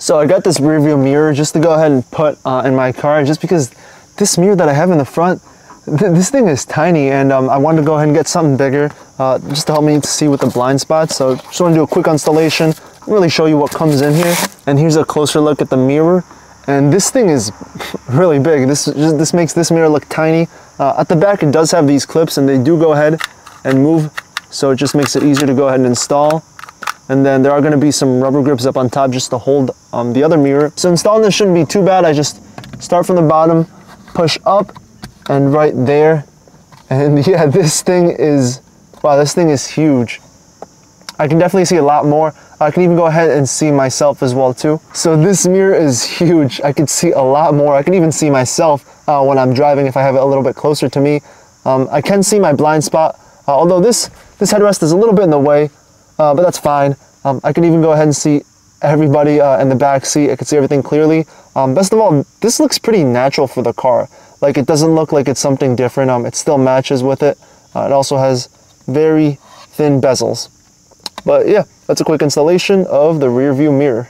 So I got this rear view mirror just to go ahead and put uh, in my car just because this mirror that I have in the front, th this thing is tiny and um, I wanted to go ahead and get something bigger uh, just to help me to see with the blind spots. So just want to do a quick installation, really show you what comes in here. And here's a closer look at the mirror. And this thing is really big. This, just, this makes this mirror look tiny. Uh, at the back it does have these clips and they do go ahead and move. So it just makes it easier to go ahead and install. And then there are gonna be some rubber grips up on top just to hold um, the other mirror. So installing this shouldn't be too bad. I just start from the bottom, push up and right there. And yeah, this thing is, wow, this thing is huge. I can definitely see a lot more. I can even go ahead and see myself as well too. So this mirror is huge. I can see a lot more. I can even see myself uh, when I'm driving if I have it a little bit closer to me. Um, I can see my blind spot, uh, although this, this headrest is a little bit in the way, uh, but that's fine. Um, I can even go ahead and see everybody uh, in the back seat. I can see everything clearly. Um, best of all, this looks pretty natural for the car. Like it doesn't look like it's something different. Um, it still matches with it. Uh, it also has very thin bezels. But yeah, that's a quick installation of the rear view mirror.